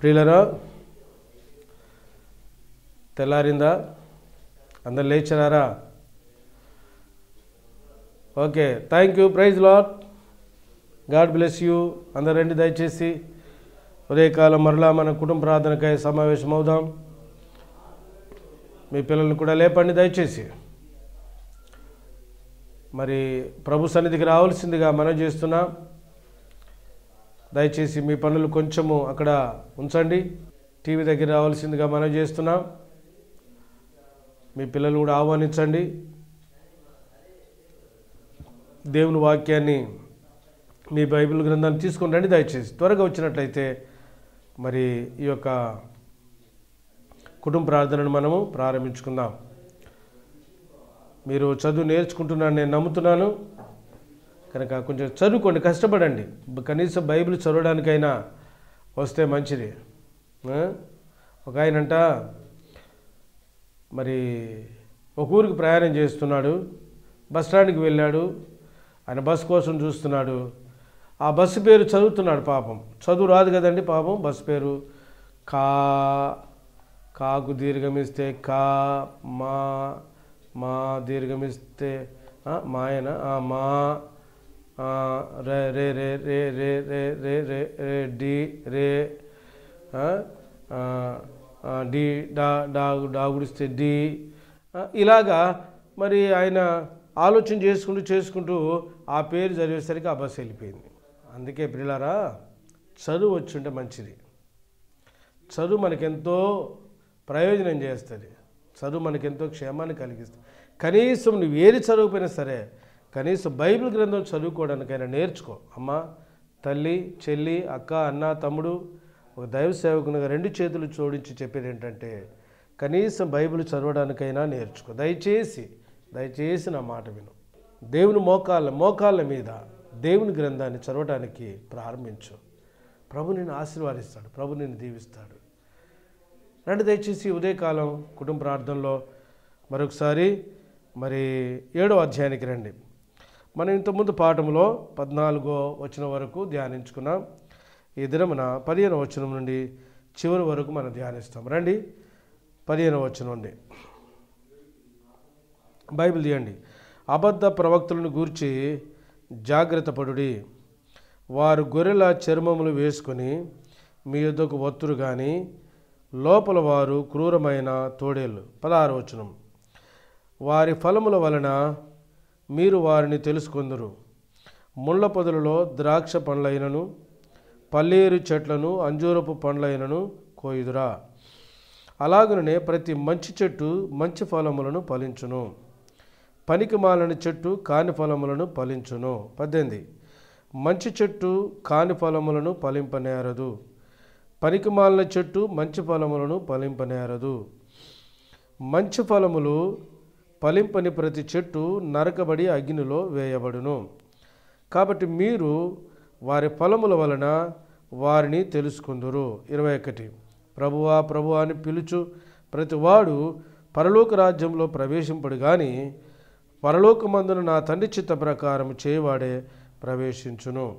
ప్రియులరా తెల్లారిందా? అందరు లేచినారా? Okay thank you praise lord god bless you అందరు రండి దయచేసి. ఉదయకాలం మరలా మన కుటుంబ ప్రార్థనకై సమావేశం అవుదాం. మీ పిల్లల్ని కూడా లేపండి దయచేసి. మరి ప్రభు సన్నిధికి రావాల్సిందిగా మనం చేస్తున్నాం. దయచేసి మీ పనులు కొంచెము అక్కడ ఉంచండి. టీవీ దగ్గర రావాల్సిందిగా మనం చేస్తున్నాం. మీ పిల్లలు కూడా ఆహ్వానించండి. దేవుని వాక్యాన్ని మీ బైబిల్ గ్రంథాన్ని తీసుకుని రండి దయచేసి. త్వరగా వచ్చినట్లయితే మరి ఈ యొక్క కుటుంబ ప్రార్థనను మనము ప్రారంభించుకుందాం. మీరు చదువు నేర్చుకుంటున్నాను నేను నమ్ముతున్నాను. కనుక కొంచెం చదువుకోండి కష్టపడండి. కనీసం బైబిల్ చదవడానికైనా వస్తే మంచిది. ఒక ఆయనంట మరి ఒక ఊరికి ప్రయాణం చేస్తున్నాడు బస్ స్టాండ్కి వెళ్ళాడు ఆయన బస్ కోసం చూస్తున్నాడు. ఆ బస్సు పేరు చదువుతున్నాడు పాపం. చదువు రాదు కదండి పాపం బస్సు పేరు కా కాకు దీర్ఘమిస్తే కా మా మా దీర్ఘమిస్తే మాయన ఆ, మా రే రే రే రే రే రే రే రే రే డి రే డి డా డాగు డాగుడిస్తే డి. ఇలాగా మరి ఆయన ఆలోచన చేసుకుంటూ చేసుకుంటూ ఆ పేరు చదివేసరికి ఆ బస్సు వెళ్ళిపోయింది. అందుకే పిల్లారా చదువు వచ్చుంటే మంచిది. చదువు మనకెంతో ప్రయోజనం చేస్తుంది. చదువు మనకెంతో క్షేమాన్ని కలిగిస్తుంది. కనీసం నువ్వు ఏది చదువుపోయినా సరే కనీసం బైబిల్ గ్రంథం చదువుకోవడానికైనా నేర్చుకో. అమ్మ తల్లి చెల్లి అక్క అన్న తమ్ముడు ఒక దైవ సేవకునిగా రెండు చేతులు జోడించి చెప్పేది ఏంటంటే కనీసం బైబిల్ చదవడానికైనా నేర్చుకో. దయచేసి దయచేసి నా మాట విను. దేవుని మోకాళ్ళ మోకాళ్ళ మీద దేవుని గ్రంథాన్ని చదవడానికి ప్రారంభించు. ప్రభు నిన్ను ఆశీర్వాదిస్తాడు ప్రభు నిన్ను దీవిస్తాడు. రండి దయచేసి ఉదయకాలం కుటుంబ ప్రార్థనలో మరొకసారి మరి ఏడో అధ్యాయానికి రండి. మనం ఇంతకుముందు పాఠంలో పద్నాలుగో వచనం వరకు ధ్యానించుకున్నాం. ఈ దినమున పదిహేను వచనం నుండి చివరి వరకు మనం ధ్యానిస్తాం. రండి పదిహేను వచనం నుండి. బైబిల్ తీయండి. అబద్ధ ప్రవక్తలను గూర్చి జాగ్రత్త పడుడి. వారు గొర్రెల చర్మములు వేసుకొని మీ యొద్దకు వత్తురు కానీ లోపల వారు క్రూరమైన తోడేళ్ళు. పదహారు వచనం. వారి ఫలముల వలన మీరు వారిని తెలుసుకుందరు. ముళ్ళ పొదలలో ద్రాక్ష పండ్లైనను పల్లేరు చెట్లను అంజూరపు పండ్లైనను కోయుదురా. అలాగనే ప్రతి మంచి చెట్టు మంచి ఫలములను ఫలించును. పనికి మాలని చెట్టు కాని ఫలములను ఫలించును. పద్దెనిమిది. మంచి చెట్టు కాని ఫలములను ఫలింపనేరదు. పనికి మాలిన చెట్టు మంచి ఫలములను ఫలింపనేరదు. మంచి ఫలములు ఫలింపని ప్రతి చెట్టు నరకబడి అగ్నిలో వేయబడును. కాబట్టి మీరు వారి ఫలముల వలన వారిని తెలుసుకుందురు. ఇరవై ఒకటి. ప్రభువా ప్రభు అని పిలుచు ప్రతివాడు పరలోక రాజ్యంలో ప్రవేశింపడు కానీ పరలోకమందున నా తండ్రి చిత్త ప్రకారం చేయవాడే ప్రవేశించును.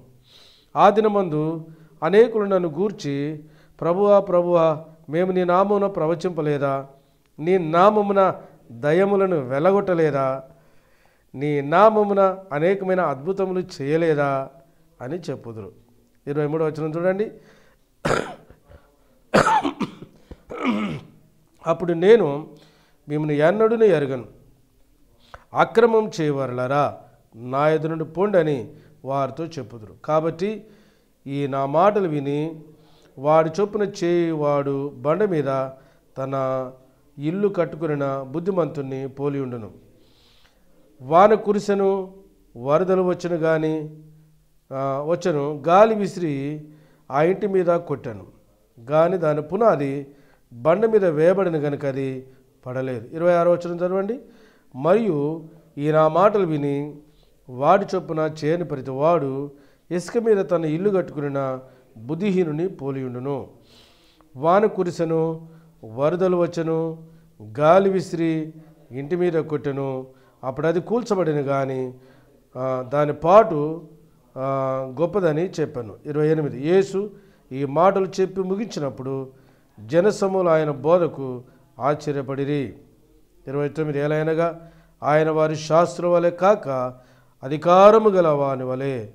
ఆ దినమందు అనేకులు నన్ను గూర్చి ప్రభువా ప్రభువా మేము నీ నామమున ప్రవచింపలేదా? నీ నామమున దయములను వెలగొట్టలేదా? నీ నామమున అనేకమైన అద్భుతములు చేయలేదా? అని చెప్పుదురు. ఇరవై మూడు వచ్చిన చూడండి. అప్పుడు నేను మిమ్మల్ని ఎన్నడూనే ఎరగను. అక్రమం చేయవరలరా? నా ఎదురు పొండని వారితో చెప్పుదురు. కాబట్టి ఈ నా మాటలు విని వాడు చొప్పున చేయువాడు బండ మీద తన ఇల్లు కట్టుకున్న బుద్ధిమంతుణ్ణి పోలి ఉండును. వాన కురిసెను వరదలు వచ్చను కానీ వచ్చను గాలి విసిరి ఆ ఇంటి మీద కొట్టాను. కానీ దాని పునాది బండ మీద వేయబడిన కనుక అది పడలేదు. ఇరవై ఆరో వచ్చిన చదవండి. మరియు ఈ నా మాటలు విని వాడి చొప్పున చేయని ప్రతి వాడు ఇసుక మీద తన ఇల్లు కట్టుకున్న బుద్ధిహీనుని పోలియుండును వాన కురిసెను వరదలు వచ్చెను గాలి విసిరి ఇంటి మీద కొట్టెను. అప్పుడు అది కూల్చబడిన కానీ దాని పాటు గొప్పదని చెప్పాను. ఇరవై ఎనిమిది. యేసు ఈ మాటలు చెప్పి ముగించినప్పుడు జనసములు ఆయన బోధకు ఆశ్చర్యపడిరి. ఇరవై తొమ్మిది. ఏలైనగా ఆయన వారి శాస్త్రం వలె కాక అధికారము గల వాని వలె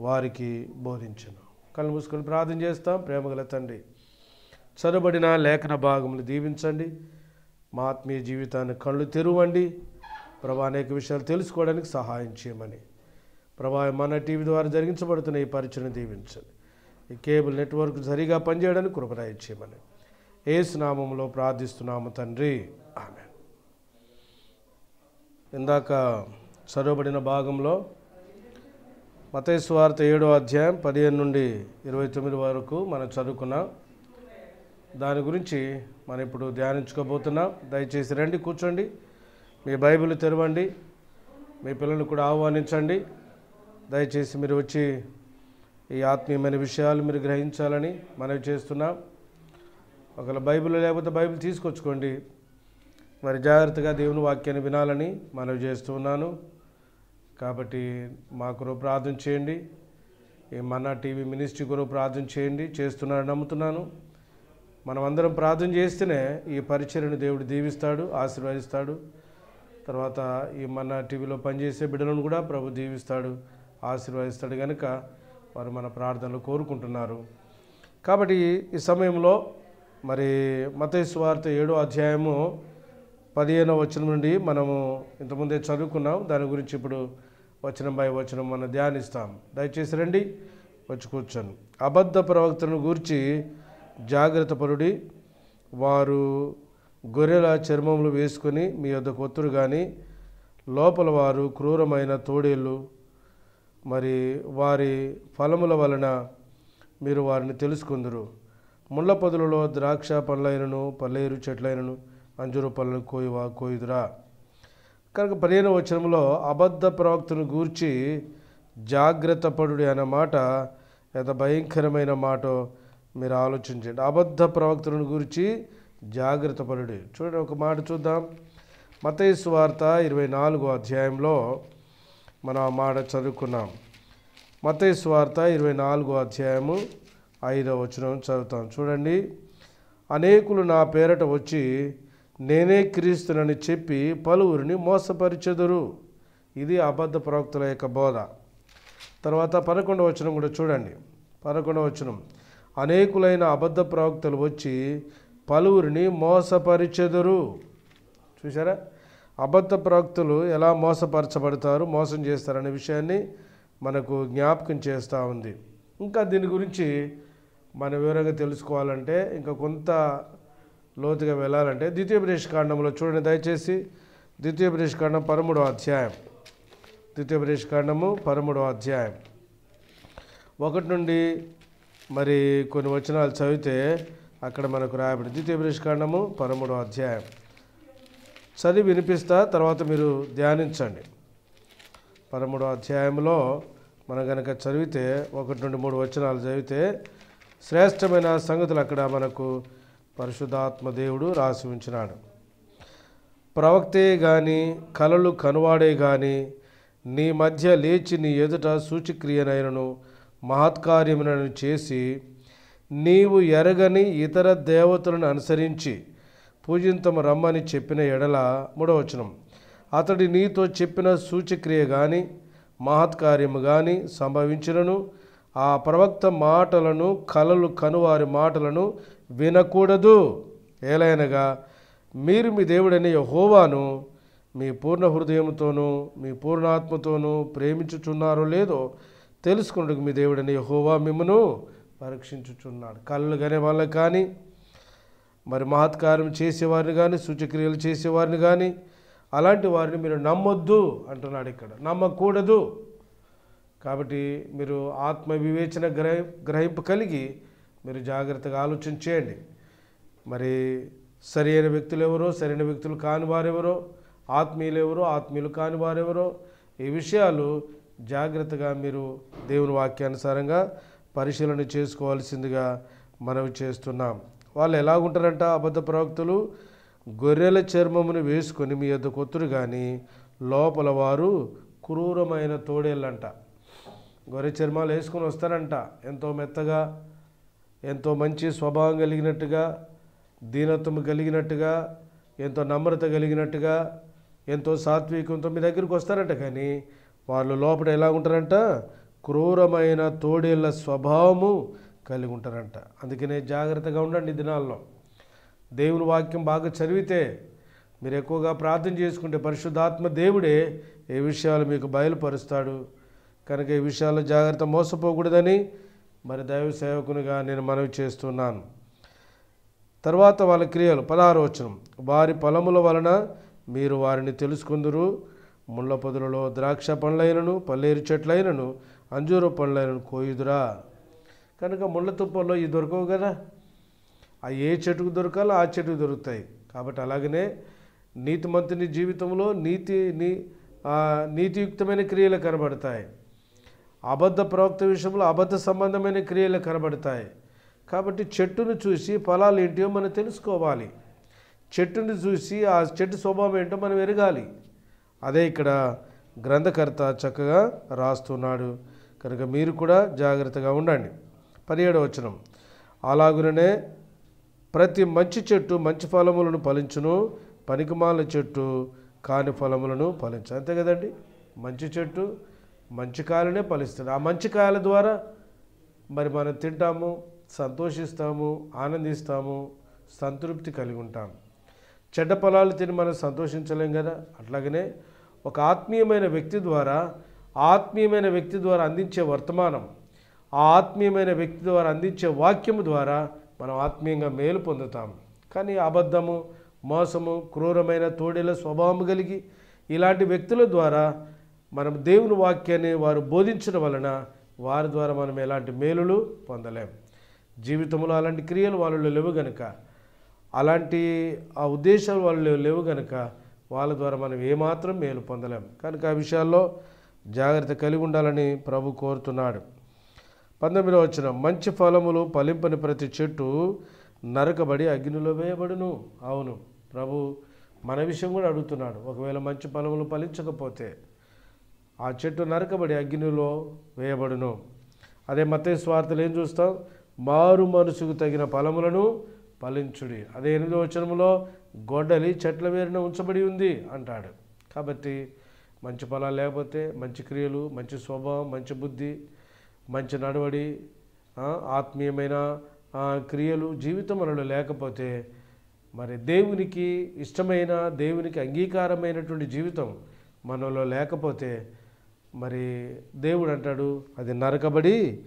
వారికి బోధించను. కళ్ళు మూసుకొని ప్రార్థన చేస్తాం. ప్రేమగల తండ్రి చదవబడిన లేఖన భాగములు దీవించండి. మా ఆత్మీయ జీవితాన్ని కళ్ళు తెరవండి. ప్రభా అనేక విషయాలు తెలుసుకోవడానికి సహాయం చేయమని. ప్రభా మన టీవీ ద్వారా జరిగించబడుతున్న ఈ పరిచయం దీవించండి. ఈ కేబుల్ నెట్వర్క్ సరిగా పనిచేయడానికి కృపరాయి చేయమని. ఏసు నామంలో ప్రార్థిస్తున్నాము తండ్రి. ఆమె ఇందాక చదవబడిన భాగంలో మతేశ్వార్త ఏడో అధ్యాయం పదిహేను నుండి ఇరవై తొమ్మిది వరకు మనం చదువుకున్నాం. దాని గురించి మనం ఇప్పుడు ధ్యానించుకోబోతున్నాం. దయచేసి రండి కూర్చోండి. మీ బైబిల్ తెరవండి. మీ పిల్లల్ని కూడా ఆహ్వానించండి. దయచేసి మీరు వచ్చి ఈ ఆత్మీయమైన విషయాలు మీరు గ్రహించాలని మనవి చేస్తున్నాం. ఒకవేళ బైబిల్ లేకపోతే బైబిల్ తీసుకొచ్చుకోండి. మరి జాగ్రత్తగా దేవుని వాక్యాన్ని వినాలని మనవి చేస్తున్నాను కాబట్టి మా కొరకు ప్రార్థన చేయండి. ఈ మన్నా టీవీ మినిస్ట్రీ కొరకు ప్రార్థన చేయండి. చేస్తున్నారని నమ్ముతున్నాను. మనం అందరం ప్రార్థన చేస్తేనే ఈ పరిచయను దేవుడు దీవిస్తాడు ఆశీర్వదిస్తాడు. తర్వాత ఈ మన టీవీలో పనిచేసే బిడ్డలను కూడా ప్రభు దీవిస్తాడు ఆశీర్వదిస్తాడు కనుక వారు మన ప్రార్థనలు కోరుకుంటున్నారు. కాబట్టి ఈ సమయంలో మరి మతేశ్వార్త ఏడో అధ్యాయము పదిహేనో వచనం నుండి మనము ఇంతకుముందే చదువుకున్నాం. దాని గురించి ఇప్పుడు వచనం బై వచనం మనం ధ్యానిస్తాం. దయచేసి రండి వచ్చి కూర్చొని అబద్ధ ప్రవక్తను గూర్చి జాగ్రత్త పరుడి వారు గొర్రెల చర్మములు వేసుకొని మీ యొద్ద కొత్తురు కానీ లోపల వారు క్రూరమైన తోడేళ్ళు. మరి వారి ఫలముల వలన మీరు వారిని తెలుసుకుందరు. ముళ్ళ పొదలలో ద్రాక్ష పండ్లైనను పల్లేరు చెట్లైనను అంజూరు పళ్ళను కోయువా కోయుదురా. కనుక పదిహేను వచనంలో అబద్ధ ప్రవక్తను గూర్చి జాగ్రత్త పడుడి అన్న మాట ఎంత భయంకరమైన మాట మీరు ఆలోచించండి. అబద్ధ ప్రవక్తలను గురించి జాగ్రత్త పడుడి. చూడండి ఒక మాట చూద్దాం. మతైసు వార్త ఇరవై నాలుగో అధ్యాయంలో మనం ఆ మాట చదువుకున్నాం. మతైసు వార్త ఇరవై నాలుగో అధ్యాయము ఐదో వచనం చదువుతాం. చూడండి అనేకులు నా పేరట వచ్చి నేనే క్రీస్తునని చెప్పి పలువురిని మోసపరిచెదరు. ఇది అబద్ధ ప్రవక్తల యొక్క బోధ. తర్వాత పదకొండవ వచనం కూడా చూడండి. పదకొండవ వచనం. అనేకులైన అబద్ధ ప్రవక్తలు వచ్చి పలువురిని మోసపరిచెదరు. చూసారా అబద్ధ ప్రవక్తలు ఎలా మోసపరచబడతారు మోసం చేస్తారనే విషయాన్ని మనకు జ్ఞాపకం చేస్తూ ఉంది. ఇంకా దీని గురించి మనం వివరంగా తెలుసుకోవాలంటే ఇంకా కొంత లోతుగా వెళ్ళాలంటే ద్వితీయ బ్రేష్ కాండంలో చూడండి దయచేసి. ద్వితీయ బ్రేష్ కాండం పదమూడవ అధ్యాయం. ద్వితీయ బ్రేష్ కాండము పదమూడవ అధ్యాయం. ఒకటి నుండి మరి కొన్ని వచనాలు చదివితే అక్కడ మనకు రాయబడి ద్వితీయ బ్రేష్ కాండము అధ్యాయం. చదివి వినిపిస్తా తర్వాత మీరు ధ్యానించండి. పదమూడవ అధ్యాయంలో మనం కనుక చదివితే ఒకటి నుండి మూడు వచనాలు చదివితే శ్రేష్టమైన సంగతులు అక్కడ మనకు పరిశుద్ధాత్మ దేవుడు రాసి ఉంచినాడు. ప్రవక్తే గాని కలలు కనువాడే గాని నీ మధ్య లేచి నీ ఎదుట సూచిక్రియనైనను మహత్కార్యములను చేసి నీవు ఎరగని ఇతర దేవతలను అనుసరించి పూజింతము రమ్మని చెప్పిన ఎడల మూడవచనం అతడి నీతో చెప్పిన సూచక్రియ కానీ మహత్కార్యము కానీ సంభవించినను. ఆ ప్రవక్త మాటలను కలలు కనువారి మాటలను వినకూడదు. ఏలైనగా మీరు మీ దేవుడైన యహోవాను మీ పూర్ణ హృదయంతోనూ మీ పూర్ణాత్మతోనూ ప్రేమించుచున్నారో లేదో తెలుసుకున్నట్టు మీ దేవుడని యహోవా మిమ్మను పరీక్షించుచున్నాడు. కళ్ళు కనే వాళ్ళకి కానీ మరి మహత్కారం చేసేవారిని కానీ సూచక్రియలు చేసేవారిని కానీ అలాంటి వారిని మీరు నమ్మొద్దు అంటున్నాడు ఇక్కడ. నమ్మకూడదు. కాబట్టి మీరు ఆత్మ వివేచన గ్రహింపు కలిగి మీరు జాగ్రత్తగా ఆలోచన చేయండి. మరి సరైన వ్యక్తులు ఎవరో సరైన వ్యక్తులు కాని వారెవరో ఆత్మీయులు ఎవరో ఆత్మీయులు కాని వారెవరో ఈ విషయాలు జాగ్రత్తగా మీరు దేవుని వాక్యానుసారంగా పరిశీలన చేసుకోవాల్సిందిగా మనవి చేస్తున్నాం. వాళ్ళు ఎలాగుంటారంట అబద్ధ ప్రవక్తలు? గొర్రెల చర్మమును వేసుకొని మీ యొద్ద కొత్తురు కానీ లోపల వారు క్రూరమైన తోడేళ్ళంట. గొర్రె చర్మాలు వేసుకొని వస్తారంట. ఎంతో మెత్తగా ఎంతో మంచి స్వభావం కలిగినట్టుగా దీనత్వం కలిగినట్టుగా ఎంతో నమ్రత కలిగినట్టుగా ఎంతో సాత్వికంతో మీ దగ్గరికి వస్తారంట కానీ వాళ్ళు లోపల ఎలా ఉంటారంట? క్రూరమైన తోడేళ్ళ స్వభావము కలిగి ఉంటారంట. అందుకనే జాగ్రత్తగా ఉండండి దినాల్లో. దేవుని వాక్యం బాగా చదివితే మీరు ఎక్కువగా ప్రార్థన చేసుకుంటే పరిశుద్ధాత్మ దేవుడే ఏ విషయాలు మీకు బయలుపరుస్తాడు? కనుక ఈ విషయాల్లో జాగ్రత్త మోసపోకూడదని మరి దైవ సేవకునిగా నేను మనవి చేస్తున్నాను. తర్వాత వాళ్ళ క్రియలు. పదహారు వారి పొలముల వలన మీరు వారిని తెలుసుకుందురు. ముళ్ళ పొదలలో ద్రాక్ష పండ్లైనను పల్లేరు చెట్లైనను అంజూర పండ్లైనను కోయుదురా. కనుక ముళ్ళ తుప్పల్లో ఇవి దొరకవు కదా. ఆ ఏ చెట్టుకు దొరకాలో ఆ చెట్టుకు దొరుకుతాయి. కాబట్టి అలాగనే నీతిమంతుని జీవితంలో నీతి నీ నీతియుక్తమైన క్రియలు కనబడతాయి. అబద్ధ ప్రవక్త విషయంలో అబద్ధ సంబంధమైన క్రియలు కనబడతాయి. కాబట్టి చెట్టును చూసి ఫలాలు ఏంటో మనం తెలుసుకోవాలి. చెట్టుని చూసి ఆ చెట్టు స్వభావం ఏంటో మనం ఎరగాలి. అదే ఇక్కడ గ్రంథకర్త చక్కగా రాస్తున్నాడు. కనుక మీరు కూడా జాగ్రత్తగా ఉండండి. పదిహేడవ వచనం. అలాగుననే ప్రతి మంచి చెట్టు మంచి ఫలములను ఫలించును పనికిమాల చెట్టు కాని ఫలములను ఫలించు అంతే కదండి? మంచి చెట్టు మంచి కాయలనే ఫలిస్తుంది. ఆ మంచి కాయల ద్వారా మరి మనం తింటాము సంతోషిస్తాము ఆనందిస్తాము సంతృప్తి కలిగి ఉంటాము చెడ్డ ఫలాలు తిని మనం సంతోషించలేం కదా? అట్లాగనే ఒక ఆత్మీయమైన వ్యక్తి ద్వారా ఆత్మీయమైన వ్యక్తి ద్వారా అందించే వర్తమానం ఆ ఆత్మీయమైన వ్యక్తి ద్వారా అందించే వాక్యము ద్వారా మనం ఆత్మీయంగా మేలు పొందుతాం. కానీ అబద్ధము మోసము క్రూరమైన తోడేల స్వభావం కలిగి ఇలాంటి వ్యక్తుల ద్వారా మనం దేవుని వాక్యాన్ని వారు బోధించడం వలన వారి ద్వారా మనం ఎలాంటి మేలులు పొందలేం. జీవితంలో అలాంటి క్రియలు వాళ్ళు లేవు గనుక అలాంటి ఆ ఉద్దేశాలు వాళ్ళు లేవు గనుక వాళ్ళ ద్వారా మనం ఏమాత్రం మేలు పొందలేం. కనుక ఆ విషయాల్లో జాగ్రత్త కలిగి ఉండాలని ప్రభు కోరుతున్నాడు. పంతొమ్మిదో వచ్చిన మంచి ఫలములు ఫలింపని ప్రతి చెట్టు నరకబడి అగ్నిలో వేయబడును. అవును ప్రభు మన విషయం కూడా అడుగుతున్నాడు. ఒకవేళ మంచి ఫలములు ఫలించకపోతే ఆ చెట్టు నరకబడి అగ్నిలో వేయబడును. అదే మతే స్వార్థలు ఏం చూస్తాం? మారు మనసుకు తగిన ఫలములను ఫలించుడి. అదే ఎనిమిదో వచనంలో గొడ్డలి చెట్ల వేరున ఉంచబడి ఉంది అంటాడు. కాబట్టి మంచి ఫలాలు లేకపోతే మంచి క్రియలు మంచి స్వభావం మంచి బుద్ధి మంచి నడవడి ఆత్మీయమైన క్రియలు జీవితం మనలో లేకపోతే మరి దేవునికి ఇష్టమైన దేవునికి అంగీకారమైనటువంటి జీవితం మనలో లేకపోతే మరి దేవుడు అంటాడు అది నరకబడి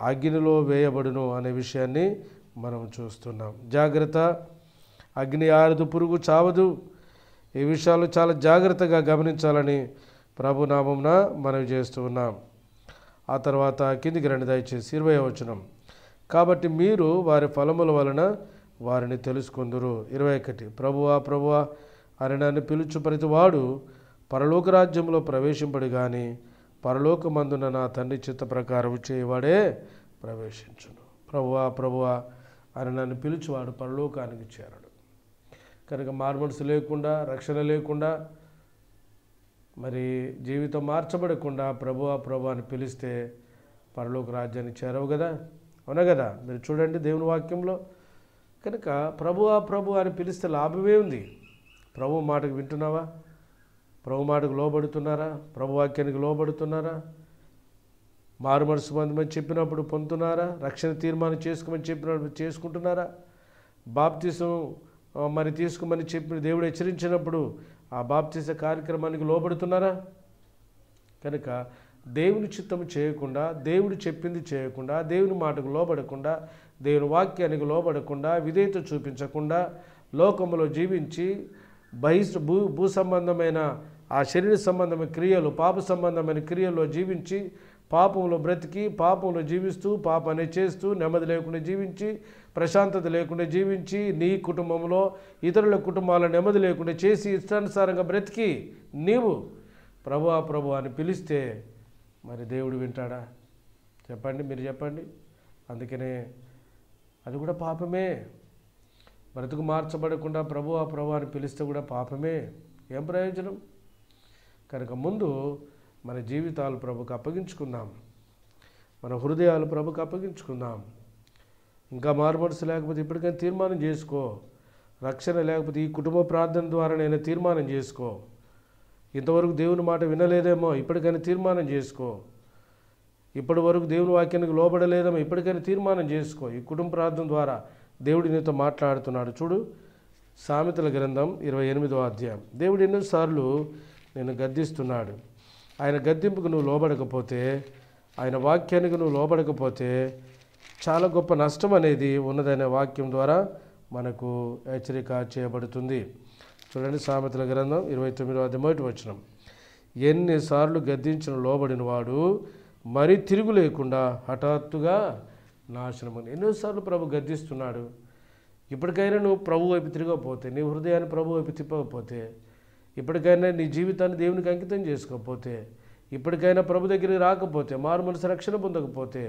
అగ్నిలో వేయబడును అనే విషయాన్ని మనం చూస్తున్నాం. జాగ్రత్త. అగ్ని ఆరదు పురుగు చావదు. ఈ విషయాలు చాలా జాగ్రత్తగా గమనించాలని ప్రభునామంన మనవి చేస్తూ ఉన్నాం. ఆ తర్వాత కిందికి రెండు దయచేసి ఇరవై వచనం. కాబట్టి మీరు వారి ఫలముల వలన వారిని తెలుసుకుందరు. ఇరవై ఒకటి. ప్రభువా ప్రభువా అని నన్ను పిలుచు ప్రతివాడు పరలోక రాజ్యంలో ప్రవేశింపడు కానీ పరలోకమందున నా తండ్రి చిత్త ప్రకారం చేయవాడే ప్రవేశించును. ప్రభువా ప్రభువా అని నన్ను పిలుచువాడు పరలోకానికి చేరడు. కనుక మార్మల్స్ లేకుండా రక్షణ లేకుండా మరి జీవితం మార్చబడకుండా ప్రభువా ప్రభు అని పిలిస్తే పరలోక రాజ్యానికి చేరవు కదా? అవునా కదా? మీరు చూడండి దేవుని వాక్యంలో. కనుక ప్రభువా ప్రభు అని పిలిస్తే లాభమే ఉంది. ప్రభు మాటకు వింటున్నావా? ప్రభు మాటకు లోబడుతున్నారా? ప్రభు వాక్యానికి లోబడుతున్నారా? మారు మనసు మంది చెప్పినప్పుడు పొందుతున్నారా? రక్షణ తీర్మానం చేసుకోమని చెప్పినప్పుడు చేసుకుంటున్నారా? బాప్తీసం మరి తీసుకోమని చెప్పి దేవుడు హెచ్చరించినప్పుడు ఆ బాప్తీస కార్యక్రమానికి లోబడుతున్నారా? కనుక దేవుని చిత్తము చేయకుండా దేవుడు చెప్పింది చేయకుండా దేవుని మాటకు లోబడకుండా దేవుని వాక్యానికి లోబడకుండా విధేయత చూపించకుండా లోకములో జీవించి బహిష్ భూ భూ సంబంధమైన ఆ శరీర సంబంధమైన క్రియలు పాప సంబంధమైన క్రియల్లో జీవించి పాపంలో బ్రతికి పాపంలో జీవిస్తూ పాపాన్ని చేస్తూ నెమ్మది లేకుండా జీవించి ప్రశాంతత లేకుండా జీవించి నీ కుటుంబంలో ఇతరుల కుటుంబాల నెమ్మది లేకుండా చేసి ఇష్టానుసారంగా బ్రతికి నీవు ప్రభు ప్రభు అని పిలిస్తే మరి దేవుడు వింటాడా? చెప్పండి మీరు చెప్పండి. అందుకనే అది కూడా పాపమే. బ్రతుకు మార్చబడకుండా ప్రభు ఆ ప్రభు అని పిలిస్తే కూడా పాపమే. ఏం ప్రయోజనం? కనుక ముందు మన జీవితాలు ప్రభుకు అప్పగించుకుందాం. మన హృదయాలు ప్రభుకు అప్పగించుకుందాం. ఇంకా మారుమనసు లేకపోతే ఇప్పటికైనా తీర్మానం చేసుకో. రక్షణ లేకపోతే ఈ కుటుంబ ప్రార్థన ద్వారా నేను తీర్మానం చేసుకో. ఇంతవరకు దేవుని మాట వినలేదేమో ఇప్పటికైనా తీర్మానం చేసుకో. ఇప్పటి వరకు దేవుని వాక్యానికి లోబడలేదేమో ఇప్పటికైనా తీర్మానం చేసుకో. ఈ కుటుంబ ప్రార్థన ద్వారా దేవుడి నీతో మాట్లాడుతున్నాడు. చూడు సామెతల గ్రంథం ఇరవై ఎనిమిదో అధ్యాయం. దేవుడు ఎన్నోసార్లు నేను గద్దిస్తున్నాడు. ఆయన గద్దింపుకు నువ్వు లోబడకపోతే ఆయన వాక్యానికి నువ్వు లోబడకపోతే చాలా గొప్ప నష్టం అనేది ఉన్నదనే వాక్యం ద్వారా మనకు హెచ్చరిక చేయబడుతుంది. చూడండి సామెతల గ్రంథం ఇరవై తొమ్మిదో అధ్యాయం మొదటి వచనం. ఎన్నిసార్లు గద్దించిన లోబడిన వాడు మరి తిరుగు లేకుండా హఠాత్తుగా నాశనము ఎన్నోసార్లు ప్రభు గద్దిస్తున్నాడు. ఇప్పటికైనా నువ్వు ప్రభు వైపు తిరగకపోతే నీ హృదయాన్ని ప్రభు వైపు తిప్పకపోతే ఇప్పటికైనా నీ జీవితాన్ని దేవునికి అంకితం చేసుకోకపోతే ఇప్పటికైనా ప్రభు దగ్గరికి రాకపోతే మారు మనసు రక్షణ పొందకపోతే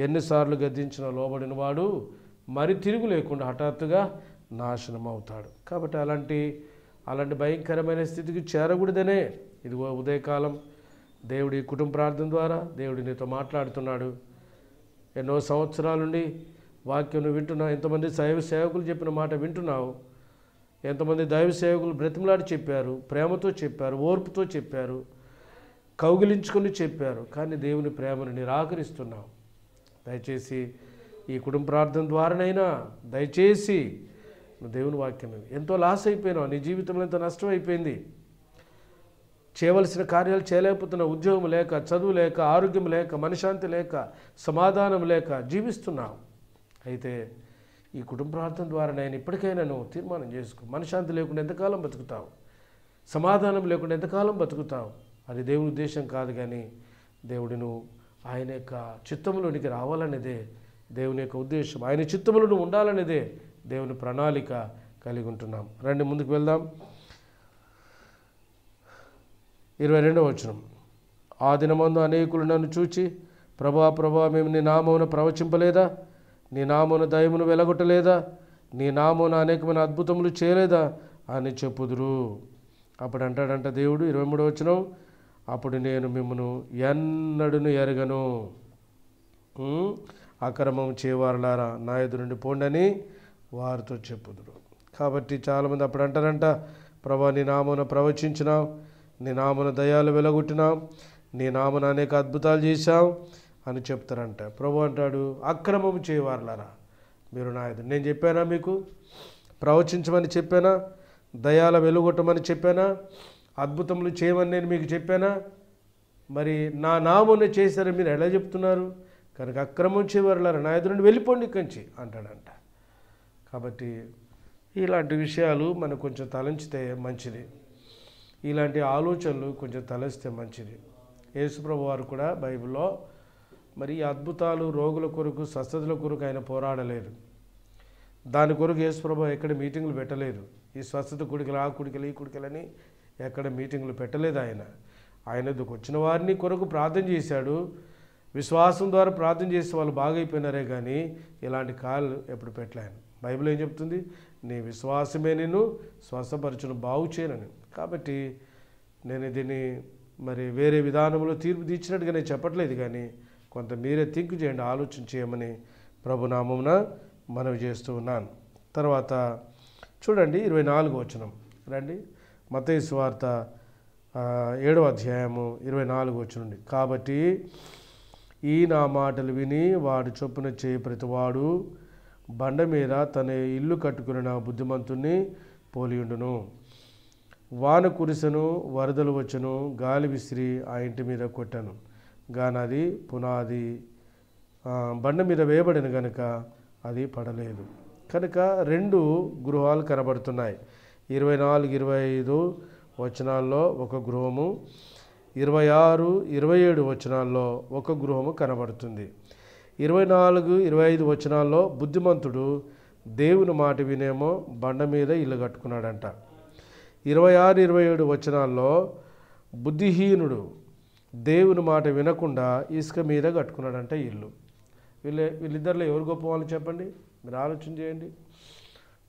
ఎన్నిసార్లు గద్దించిన లోబడిన వాడు మరి తిరుగు లేకుండా హఠాత్తుగా నాశనం అవుతాడు కాబట్టి అలాంటి అలాంటి భయంకరమైన స్థితికి చేరకూడదనే ఇదిగో ఉదయకాలం దేవుడి కుటుంబ ప్రార్థన ద్వారా దేవుడి నీతో మాట్లాడుతున్నాడు. ఎన్నో సంవత్సరాల నుండి వాక్యం వింటున్నావు ఎంతమంది దైవ సేవకులు చెప్పిన మాట వింటున్నావు ఎంతమంది దైవ సేవకులు బ్రతిమలాడి చెప్పారు ప్రేమతో చెప్పారు ఓర్పుతో చెప్పారు కౌగిలించుకొని చెప్పారు కానీ దేవుని ప్రేమను నిరాకరిస్తున్నావు. దయచేసి ఈ కుటుంబ ప్రార్థన ద్వారానైనా దయచేసి దేవుని వాక్యం ఎంతో లాస్ అయిపోయినావు నీ జీవితంలో ఎంతో నష్టం అయిపోయింది. చేయవలసిన కార్యాలు చేయలేకపోతున్నావు ఉద్యోగం లేక చదువు లేక ఆరోగ్యం లేక మనశాంతి లేక సమాధానం లేక జీవిస్తున్నావు. అయితే ఈ కుటుంబ ప్రార్థన ద్వారా నేను ఇప్పటికైనా నువ్వు తీర్మానం చేసుకో. మనశాంతి లేకుండా ఎంతకాలం బతుకుతావు? సమాధానం లేకుండా ఎంతకాలం బతుకుతావు? అది దేవుని ఉద్దేశం కాదు కానీ దేవుడిను నువ్వు ఆయన యొక్క చిత్తంలోనికి రావాలనేదే దేవుని యొక్క ఉద్దేశం. ఆయన చిత్తంలో నువ్వు ఉండాలనేదే దేవుని ప్రణాళిక కలిగి ఉంటున్నాం. రండి ముందుకు వెళ్దాం. ఇరవై రెండవ వచనం. ఆ దినమందు అనేకులు నన్ను చూచి ప్రభా ప్రభా మేము నీ నామమును ప్రవచింపలేదా? నీ నామమున దయమును వెలగొట్టలేదా? నీ నామమున అనేకమైన అద్భుతములు చేయలేదా? అని చెప్పుదురు. అప్పుడు అంటాడంట దేవుడు ఇరవై మూడవ వచనం అప్పుడు నేను మిమ్మను ఎన్నడును ఎరగను. అక్రమం చేయవారులారా నా ఎదురు నుండి పోండని వారితో చెప్పుదురు. కాబట్టి చాలామంది అప్పుడు అంటారంట ప్రభా నీ నామను ప్రవచించినావు నీ నామను దయాలు వెలగొట్టినాం నీ నామను అనేక అద్భుతాలు చేశాం అని చెప్తారంట. ప్రభు అంటాడు అక్రమం చేయవారులారా మీరు నా ఎదురు. నేను చెప్పానా మీకు? ప్రవచించమని చెప్పానా? దయాల వెలుగొట్టమని చెప్పానా? అద్భుతములు చేయమని నేను మీకు చెప్పానా? మరి నా నామని చేశారని మీరు ఎలా చెప్తున్నారు? కనుక అక్రమం చేయవారులారా? నా ఎదురు నుండి వెళ్ళిపోండి కంచి అంటాడంట. కాబట్టి ఇలాంటి విషయాలు మనం కొంచెం తలంచితే మంచిది. ఇలాంటి ఆలోచనలు కొంచెం తలస్తే మంచిది. యేసుప్రభు వారు కూడా బైబిల్లో మరి అద్భుతాలు రోగుల కొరకు స్వస్థతల కొరకు ఆయన పోరాడలేదు దాని కొరకు యేసుప్రభు ఎక్కడ మీటింగ్లు పెట్టలేదు ఈ స్వస్థత కుడికలు ఆ కుడికలు ఈ కుడికలని ఎక్కడ మీటింగ్లు పెట్టలేదు ఆయన. ఆయన వచ్చిన వారిని కొరకు ప్రార్థన చేశాడు. విశ్వాసం ద్వారా ప్రార్థన చేసి వాళ్ళు బాగైపోయినారే కానీ ఇలాంటి కాళ్ళు ఎప్పుడు పెట్టలేను బైబిల్ ఏం చెప్తుంది? నీ విశ్వాసమే నేను స్వస్థపరచును బాగు చేయనని. కాబట్టి నేను దీన్ని మరి వేరే విధానంలో తీర్పు తీర్చినట్టుగా నేను చెప్పట్లేదు కానీ కొంత మీరే థింక్ చేయండి ఆలోచన చేయమని ప్రభునామమున మనవి చేస్తూ ఉన్నాను. తర్వాత చూడండి ఇరవై నాలుగు వచనం. రండి. మతయి సువార్త ఏడవ అధ్యాయము ఇరవై నాలుగు వచ్చినండి కాబట్టి ఈ నా మాటలు విని వాడు చొప్పున చేయి ప్రతివాడు బండ మీద తన ఇల్లు కట్టుకున్న బుద్ధిమంతుణ్ణి పోలియుండును వాన కురిసెను వరదలు వచ్చను గాలి విసిరి ఆ ఇంటి మీద కొట్టాను. గానది పునాది బండ మీద వేయబడిన కనుక అది పడలేదు. కనుక రెండు గృహాలు కనబడుతున్నాయి. ఇరవై నాలుగు ఇరవై ఐదు వచనాల్లో ఒక గృహము ఇరవై ఆరు ఇరవై ఏడు వచనాల్లో ఒక గృహము కనబడుతుంది. ఇరవై నాలుగు ఇరవై ఐదు వచనాల్లో బుద్ధిమంతుడు దేవుని మాట వినేమో బండ మీద ఇల్లు కట్టుకున్నాడంట. ఇరవై ఆరు ఇరవై ఏడు వచనాల్లో బుద్ధిహీనుడు దేవుని మాట వినకుండా ఇసుక మీద కట్టుకున్నాడంట ఇల్లు. వీళ్ళ వీళ్ళిద్దరిలో ఎవరు గొప్ప వాళ్ళు చెప్పండి? మీరు ఆలోచన చేయండి.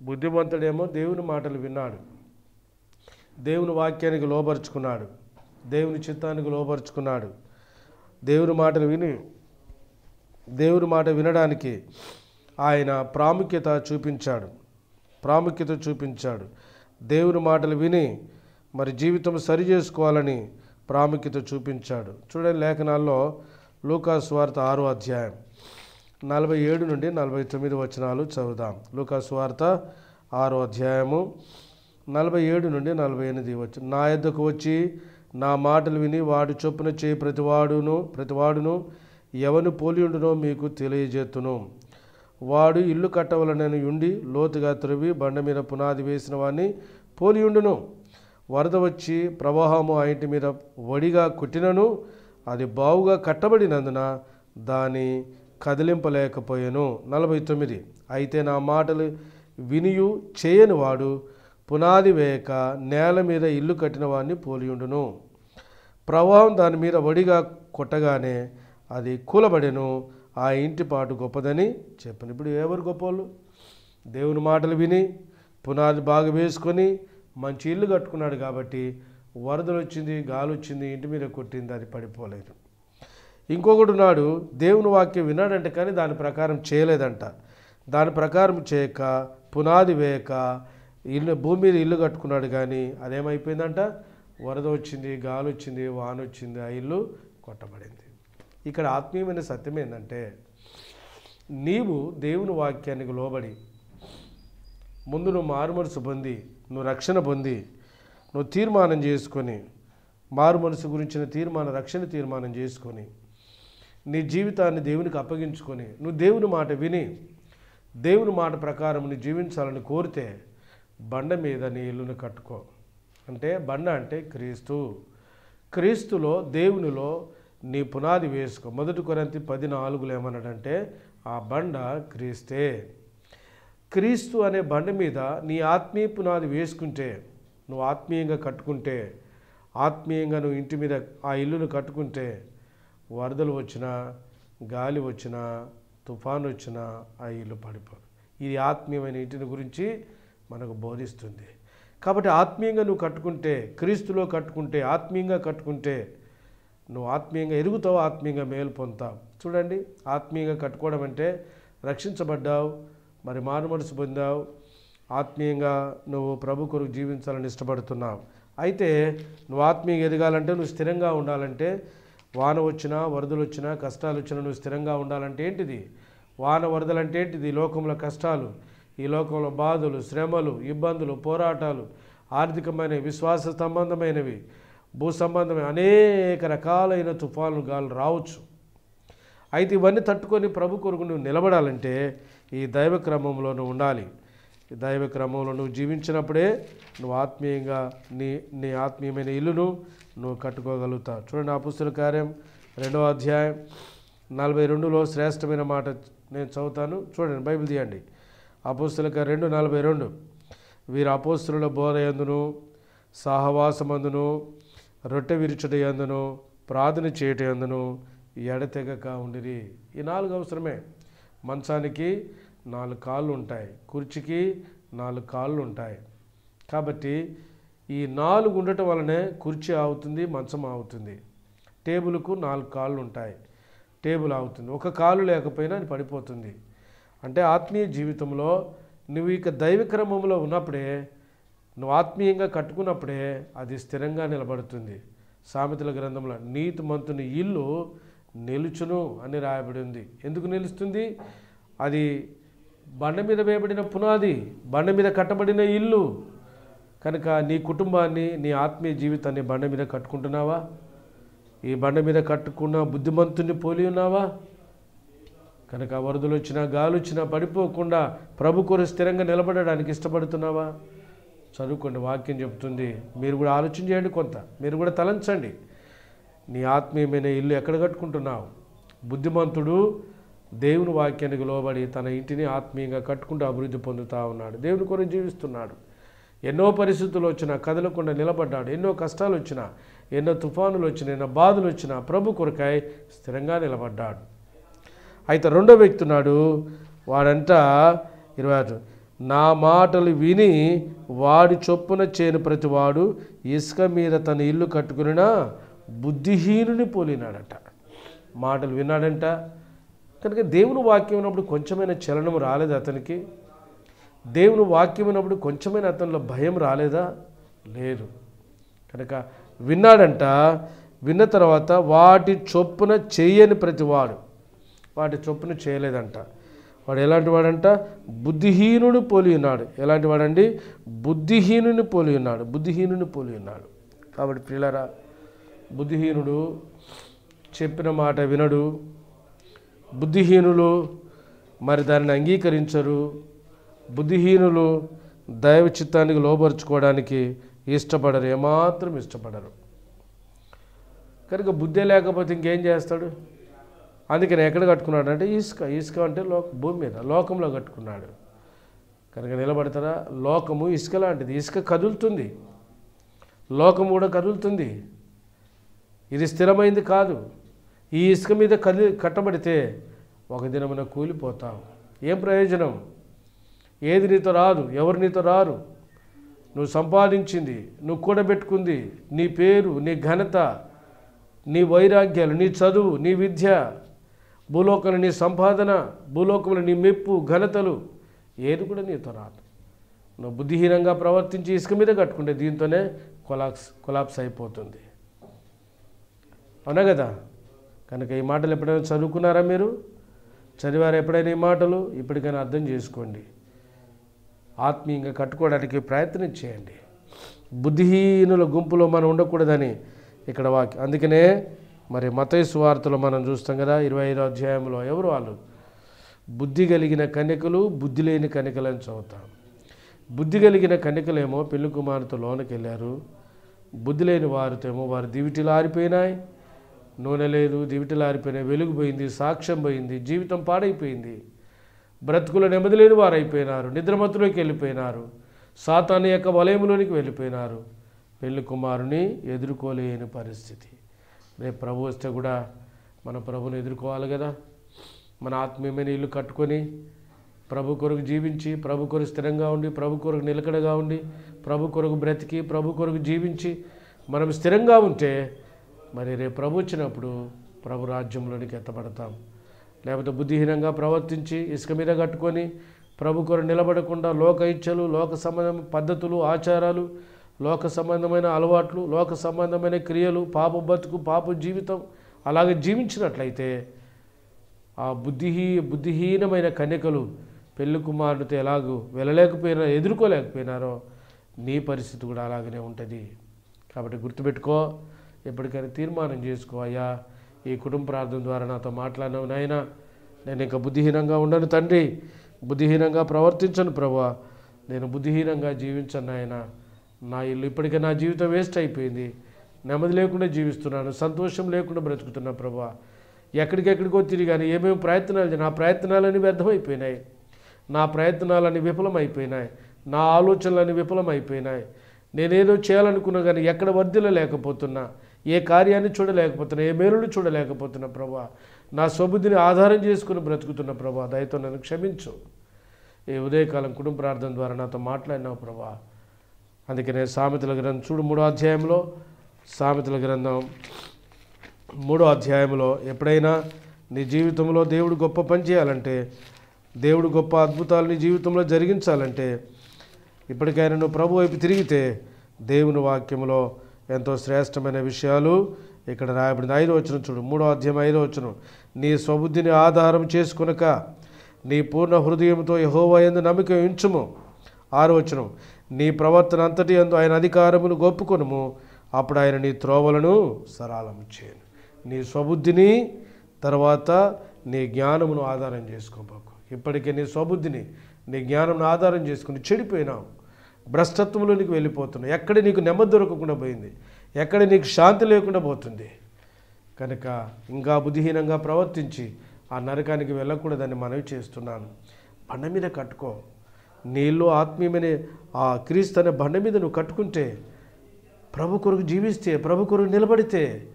బుద్ధిమంతుడేమో దేవుని మాటలు విన్నాడు. దేవుని వాక్యానికి లోపరుచుకున్నాడు దేవుని చిత్తానికి లోపరుచుకున్నాడు దేవుని మాటలు విని దేవుని మాట వినడానికి ఆయన ప్రాముఖ్యత చూపించాడు. ప్రాముఖ్యత చూపించాడు. దేవుని మాటలు విని మరి జీవితం సరి చేసుకోవాలని ప్రాముఖ్యత చూపించాడు. చూడండి లేఖనాల్లో లూకాస్ వార్త ఆరో అధ్యాయం. నలభై ఏడు నుండి నలభై తొమ్మిది వచనాలు చదువుదాం. లూకాస్ వార్త ఆరో అధ్యాయము నలభై ఏడు నుండి నలభై ఎనిమిది వచ్చి నా యొద్దకు వచ్చి నా మాటలు విని వాడు చొప్పున చేయి ప్రతివాడును ప్రతివాడును ఎవను పోలియుండునో మీకు తెలియజేతును వాడు ఇల్లు కట్టవలనని ఉండి లోతుగా త్రవ్వి బండ మీద పునాది వేసిన వాడిని పోలియుండును వరద వచ్చి ప్రవాహము ఆ ఇంటి మీద వడిగా కొట్టినను అది బావుగా కట్టబడినందున దాని కదిలింపలేకపోయాను. నలభై తొమ్మిది. అయితే నా మాటలు వినియు చేయని వాడు పునాది వేయక నేల మీద ఇల్లు కట్టిన వాడిని పోలియుండును. ప్రవాహం దాని మీద వడిగా కొట్టగానే అది కూలబడెను. ఆ ఇంటి పాటు గొప్పదని చెప్పను ఇప్పుడు ఎవరు గొప్పవాళ్ళు దేవుని మాటలు విని పునాది బాగా వేసుకొని మంచి ఇల్లు కట్టుకున్నాడు కాబట్టి వరదలు వచ్చింది గాలి వచ్చింది ఇంటి మీద కొట్టింది అది పడిపోలేదు. ఇంకొకడు నాడు దేవుని వాక్యం విన్నాడంట కానీ దాని ప్రకారం చేయలేదంట. దాని ప్రకారం చేయక పునాది వేయక ఇల్లు భూమి మీద ఇల్లు కట్టుకున్నాడు కానీ అదేమైపోయిందంట? వరద వచ్చింది గాలి వచ్చింది వాన వచ్చింది ఆ ఇల్లు కొట్టబడింది. ఇక్కడ ఆత్మీయమైన సత్యం ఏంటంటే నీవు దేవుని వాక్యానికి లోబడి ముందు నువ్వు మారుమనసు పొంది నువ్వు రక్షణ పొంది నువ్వు తీర్మానం చేసుకొని మారు మనసు గురించిన తీర్మాన రక్షణ తీర్మానం చేసుకొని నీ జీవితాన్ని దేవునికి అప్పగించుకొని నువ్వు దేవుని మాట విని దేవుని మాట ప్రకారం నీ జీవించాలని కోరితే బండ మీద నీ ఇల్లును కట్టుకో. అంటే బండ అంటే క్రీస్తు. క్రీస్తులో దేవునిలో నీ పునాది వేసుకో. మొదటి కొరంతి పది నాలుగులు ఏమన్నాడంటే ఆ బండ క్రీస్తే. క్రీస్తు అనే బండ మీద నీ ఆత్మీయ పునాది వేసుకుంటే నువ్వు ఆత్మీయంగా కట్టుకుంటే ఆత్మీయంగా నువ్వు ఇంటి మీద ఆ ఇల్లును కట్టుకుంటే వరదలు వచ్చినా గాలి వచ్చినా తుఫాను వచ్చినా ఆ ఇల్లు పడిపోదు. ఇది ఆత్మీయమైన ఇంటిని గురించి మనకు బోధిస్తుంది. కాబట్టి ఆత్మీయంగా నువ్వు కట్టుకుంటే క్రీస్తులో కట్టుకుంటే ఆత్మీయంగా కట్టుకుంటే నువ్వు ఆత్మీయంగా ఎరుగుతావు ఆత్మీయంగా మేలు పొందుతావు. చూడండి ఆత్మీయంగా కట్టుకోవడం అంటే రక్షించబడ్డావు మరి మారుమనసు పొందావు ఆత్మీయంగా నువ్వు ప్రభు కొరకు జీవించాలని ఇష్టపడుతున్నావు. అయితే నువ్వు ఆత్మీయంగా ఎదగాలంటే నువ్వు స్థిరంగా ఉండాలంటే వాన వచ్చినా వరదలు వచ్చినా కష్టాలు వచ్చినా నువ్వు స్థిరంగా ఉండాలంటే ఏంటిది? వాన వరదలు అంటే ఏంటిది? లోకంలో కష్టాలు ఈ లోకంలో బాధలు శ్రమలు ఇబ్బందులు పోరాటాలు ఆర్థికమైన విశ్వాస సంబంధమైనవి భూ సంబంధమైన అనేక రకాలైన తుఫాను గాలు రావచ్చు. అయితే ఇవన్నీ తట్టుకొని ప్రభు కొరకు నువ్వు నిలబడాలంటే ఈ దైవ క్రమంలో నువ్వు ఉండాలి. దైవ క్రమంలో నువ్వు జీవించినప్పుడే నువ్వు ఆత్మీయంగా నీ నీ ఆత్మీయమైన ఇల్లును నువ్వు కట్టుకోగలుగుతావు. చూడండి ఆ పుస్తక కార్యం రెండవ అధ్యాయం నలభై రెండులో శ్రేష్టమైన మాట నేను చదువుతాను. చూడండి బైబిల్ తీయండి. అపోస్తులక రెండు నలభై రెండు. వీరు అపోస్తుల బోధ ఎందును సహవాసమందును రొట్టె విరుచుట ఎందును ప్రార్థన చేయట ఎందును ఎడతెగక ఉండిరి. ఈ నాలుగు అవసరమే. మంచానికి నాలుగు కాళ్ళు ఉంటాయి. కుర్చీకి నాలుగు కాళ్ళు ఉంటాయి. కాబట్టి ఈ నాలుగు ఉండటం వలనే కుర్చీ ఆగుతుంది మంచం ఆగుతుంది. టేబుల్కు నాలుగు కాళ్ళు ఉంటాయి. టేబుల్ ఆగుతుంది. ఒక కాలు లేకపోయినా అది పడిపోతుంది. అంటే ఆత్మీయ జీవితంలో నువ్వు ఇక దైవ క్రమంలో ఉన్నప్పుడే నువ్వు ఆత్మీయంగా కట్టుకున్నప్పుడే అది స్థిరంగా నిలబడుతుంది. సామెతల గ్రంథంలో నీతిమంతుని ఇల్లు నిలుచును అని రాయబడి ఉంది. ఎందుకు నిలుస్తుంది? అది బండ మీద వేయబడిన పునాది బండ మీద కట్టబడిన ఇల్లు. కనుక నీ కుటుంబాన్ని నీ ఆత్మీయ జీవితాన్ని బండ మీద కట్టుకుంటున్నావా? ఈ బండ మీద కట్టుకున్న బుద్ధిమంతుని పోలి ఉన్నావా? కనుక వరదలు వచ్చినా గాలి వచ్చినా పడిపోకుండా ప్రభు కొర స్థిరంగా నిలబడడానికి ఇష్టపడుతున్నావా? చదువుకోండి వాక్యం చెబుతుంది మీరు కూడా ఆలోచన చేయండి కొంత. మీరు కూడా తలంచండి. నీ ఆత్మీయమైన ఇల్లు ఎక్కడ కట్టుకుంటున్నావు? బుద్ధిమంతుడు దేవుని వాక్యానికి లోబడి తన ఇంటిని ఆత్మీయంగా కట్టుకుంటూ అభివృద్ధి పొందుతూ ఉన్నాడు. దేవుని కొరకు జీవిస్తున్నాడు. ఎన్నో పరిస్థితులు వచ్చినా కదలకుండా నిలబడ్డాడు. ఎన్నో కష్టాలు వచ్చినా ఎన్నో తుఫానులు వచ్చినా ఎన్నో బాధలు వచ్చినా ప్రభు కొరకాయ స్థిరంగా నిలబడ్డాడు. అయితే రెండో వ్యక్తి ఉన్నాడు. వాడంట ఇరవై నా మాటలు విని వాడి చొప్పున చేయని ప్రతివాడు ఇసుక మీద తన ఇల్లు కట్టుకునినా బుద్ధిహీనుని పోలినాడట. మాటలు విన్నాడంట కనుక దేవుని వాక్యం ఉన్నప్పుడు కొంచెమైనా చలనం రాలేదు అతనికి? దేవుని వాక్యం ఉన్నప్పుడు కొంచెమైనా అతనిలో భయం రాలేదా? లేదు. కనుక విన్నాడంట విన్న తర్వాత వాటి చొప్పున చేయని ప్రతివాడు వాటి చొప్పున చేయలేదంట. వాడు ఎలాంటి వాడంట? బుద్ధిహీనుడు పోలి ఉన్నాడు. ఎలాంటి వాడండి? బుద్ధిహీనుని పోలి ఉన్నాడు. బుద్ధిహీనుని పోలి ఉన్నాడు. కాబట్టి పిల్లరా బుద్ధిహీనుడు చెప్పిన మాట వినడు. బుద్ధిహీనులు మరి దానిని అంగీకరించరు. బుద్ధిహీనులు దైవ చిత్తానికి లోపరుచుకోవడానికి ఇష్టపడరు ఏమాత్రం ఇష్టపడరు. కనుక బుద్ధి లేకపోతే ఇంకేం చేస్తాడు? అందుకని ఎక్కడ కట్టుకున్నాడు అంటే ఇసుక ఇసుక అంటే లోక భూమి మీద లోకంలో కట్టుకున్నాడు. కనుక నిలబడతారా? లోకము ఇసుక లాంటిది. ఇసుక కదులుతుంది. లోకం కూడా కదులుతుంది. ఇది స్థిరమైంది కాదు. ఈ ఇసుక మీద కలి కట్టబడితే ఒక దినమున కూలిపోతావు. ఏం ప్రయోజనం? ఏది నీతో రాదు? ఎవరు నీతో రారు? నువ్వు సంపాదించింది నువ్వు కూడబెట్టుకుంది నీ పేరు నీ ఘనత నీ వైరాగ్యాలు నీ చదువు నీ విద్య భూలోకంలో నీ సంపాదన భూలోకంలో నీ మెప్పు ఘనతలు ఏది కూడా నీతో రాదు. నువ్వు బుద్ధిహీనంగా ప్రవర్తించి ఇసుక మీద కట్టుకుంటే దీంతోనే కొలాప్స్ కొలాప్స్ అయిపోతుంది. అవునా కదా? కనుక ఈ మాటలు ఎప్పుడైనా చదువుకున్నారా మీరు? చదివారు ఎప్పుడైనా ఈ మాటలు? ఇప్పటికైనా అర్థం చేసుకోండి. ఆత్మీయంగా కట్టుకోవడానికి ప్రయత్నం చేయండి. బుద్ధిహీనుల గుంపులో మనం ఉండకూడదని ఇక్కడ వాక్యం అందుకనే మరి మతయ సువార్తలో మనం చూస్తాం కదా ఇరవై ఐదో అధ్యాయంలో ఎవరు వాళ్ళు? బుద్ధి కలిగిన కన్యకలు బుద్ధి లేని కన్యకలని చదువుతాం. బుద్ధి కలిగిన కన్యకలేమో పెళ్ళి కుమారుతో లోనకెళ్ళారు. బుద్ధి లేని వారితో ఏమో వారి దివిటిలు ఆరిపోయినాయి. నూనె లేదు దివిటీలు ఆరిపోయినాయి వెలుగు పోయింది సాక్ష్యం పోయింది జీవితం పాడైపోయింది. బ్రతుకుల నెమ్మది లేని వారైపోయినారు నిద్రమత్తులోకి వెళ్ళిపోయినారు సాతాను యొక్క వలయంలోనికి వెళ్ళిపోయినారు. పెళ్ళి కుమారుని ఎదుర్కోలేని పరిస్థితి. రేపు ప్రభు వస్తే కూడా మన ప్రభుని ఎదుర్కోవాలి కదా. మన ఆత్మీయమైన ఇల్లు కట్టుకొని ప్రభు కొరకు జీవించి ప్రభు కొరకు స్థిరంగా ఉండి ప్రభు కొరకు నిలకడగా ఉండి ప్రభు కొరకు బ్రతికి ప్రభు కొరకు జీవించి మనం స్థిరంగా ఉంటే మరి రేపు ప్రభు వచ్చినప్పుడు ప్రభు రాజ్యంలోనికి ఎత్తబడతాం. లేకపోతే బుద్ధిహీనంగా ప్రవర్తించి ఇసుక మీద కట్టుకొని ప్రభు కొర నిలబడకుండా లోక ఇచ్చలు లోక సంబంధం పద్ధతులు ఆచారాలు లోక సంబంధమైన అలవాట్లు లోక సంబంధమైన క్రియలు పాప బతుకు పాప జీవితం అలాగే జీవించినట్లయితే ఆ బుద్ధిహీ బుద్ధిహీనమైన కన్యకలు పెళ్ళి కుమారుడితో ఎలాగూ వెళ్ళలేకపోయినా ఎదుర్కోలేకపోయినారో నీ పరిస్థితి కూడా అలాగనే ఉంటుంది. కాబట్టి గుర్తుపెట్టుకో ఎప్పటికైనా తీర్మానం చేసుకో అయ్యా. ఈ కుటుంబ ప్రార్థన ద్వారా నాతో మాట్లాడినావు నాయన. నేను ఇంకా బుద్ధిహీనంగా ఉండను తండ్రి. బుద్ధిహీనంగా ప్రవర్తించను ప్రభా నేను బుద్ధిహీనంగా జీవించను నాయన. నా ఇల్లు ఇప్పటికే నా జీవితం వేస్ట్ అయిపోయింది. నెమ్మది లేకుండా జీవిస్తున్నాను సంతోషం లేకుండా బ్రతుకుతున్నా ప్రభా ఎక్కడికెక్కడికో తిరిగాను ఏమేమి ప్రయత్నాలు నా ప్రయత్నాలన్నీ వ్యర్థమైపోయినాయి. నా ప్రయత్నాలన్నీ విఫలమైపోయినాయి. నా ఆలోచనలన్నీ విఫలమైపోయినాయి. నేనేదో చేయాలనుకున్నా కానీ ఎక్కడ వర్ధిల్లలేకపోతున్నా. ఏ కార్యాన్ని చూడలేకపోతున్నా ఏ మేలును చూడలేకపోతున్నా ప్రభా. నా స్వబుద్ధిని ఆధారం చేసుకుని బ్రతుకుతున్న ప్రభా. దయతో నన్ను క్షమించు. ఈ ఉదయకాలం కుటుంబ ప్రార్థన ద్వారా నాతో మాట్లాడినావు ప్రభా. అందుకే నేను సామెతల గ్రంథం చూడు మూడో అధ్యాయంలో సామెతల గ్రంథం మూడో అధ్యాయంలో ఎప్పుడైనా నీ జీవితంలో దేవుడు గొప్ప పని చేయాలంటే దేవుడు గొప్ప అద్భుతాలు నీ జీవితంలో జరిగించాలంటే ఇప్పటికైనా నువ్వు ప్రభు వైపు తిరిగితే దేవుని వాక్యంలో ఎంతో శ్రేష్టమైన విషయాలు. ఇక్కడ రాయబడిన ఐదో వచ్చిన చూడు మూడో అధ్యాయం ఐదో వచ్చిన నీ స్వబుద్ధిని ఆధారం చేసుకునక నీ పూర్ణ హృదయంతో యహోవా ఎందు నమ్మిక ఉంచుము. ఆరో నీ ప్రవర్తన అంతటి ఎందు ఆయన అధికారమును గొప్పుకొనుము. అప్పుడు ఆయన నీ త్రోవలను సరళము చేయను. నీ స్వబుద్ధిని తర్వాత నీ జ్ఞానమును ఆధారం చేసుకోబాకు ఇప్పటికే నీ స్వబుద్ధిని నీ జ్ఞానంను ఆధారం చేసుకుని చెడిపోయినావు. భ్రష్టత్వంలో నీకు వెళ్ళిపోతున్నావు. ఎక్కడ నీకు నెమ్మది దొరకకుండా పోయింది. ఎక్కడ నీకు శాంతి లేకుండా పోతుంది. కనుక ఇంకా బుద్ధిహీనంగా ప్రవర్తించి ఆ నరకానికి వెళ్ళకూడదని మనవి చేస్తున్నాను. బండ మీద కట్టుకో. నీళ్ళు ఆత్మీయమైన ఆ క్రీస్తు అనే బండ మీద నువ్వు కట్టుకుంటే ప్రభు కొరకు జీవిస్తే ప్రభు కొరకు నిలబడితే